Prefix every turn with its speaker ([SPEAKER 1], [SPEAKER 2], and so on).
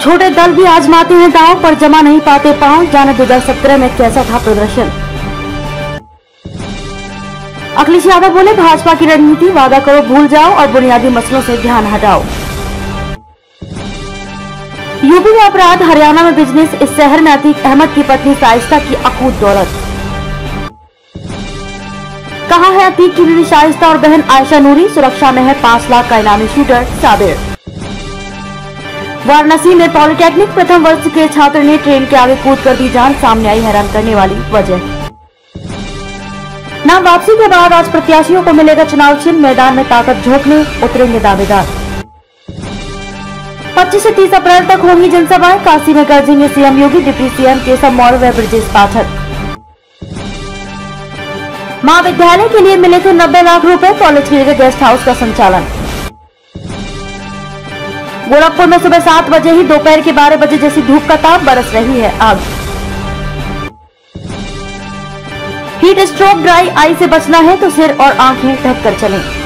[SPEAKER 1] छोटे दल भी आजमाते हैं दाव, पर जमा नहीं पाते पाँव। जाने 2017 में कैसा था प्रदर्शन। अखिलेश यादव बोले, भाजपा की रणनीति, वादा करो भूल जाओ और बुनियादी मसलों से ध्यान हटाओ। यूपी में अपराध, हरियाणा में बिज़नेस इस शहर में अतीक अहमद की पत्नी साइस्ता की अकूत दौलत। कहा है अतीक की बीवी शाइस्ता और बहन आयशा नूरी, सुरक्षा में है पाँच लाख का इनामी शूटर साबिर। वाराणसी में पॉलिटेक्निक प्रथम वर्ष के छात्र ने ट्रेन के आगे कूद कर दी जान, सामने आई हैरान करने वाली वजह। नाम वापसी के बाद आज प्रत्याशियों को मिलेगा चुनाव चिन्ह, मैदान में ताकत झोंकने, उतरेंगे दावेदार। 25 से 30 अप्रैल तक होंगी जनसभाएँ, काशी में गरजेंगे CM Yogi, deputy CM Keshav Maurya व ब्रजेश पाठक। महाविद्यालय के लिए मिले थे 90 लाख रुपए, कॉलेज के लिए गेस्ट हाउस का संचालन। गोरखपुर में सुबह सात बजे ही दोपहर के बारह बजे जैसी धूप का ताप बरस रही है आग हीट स्ट्रोक ड्राई आई से बचना है तो सिर और आँखें ढककर चलें।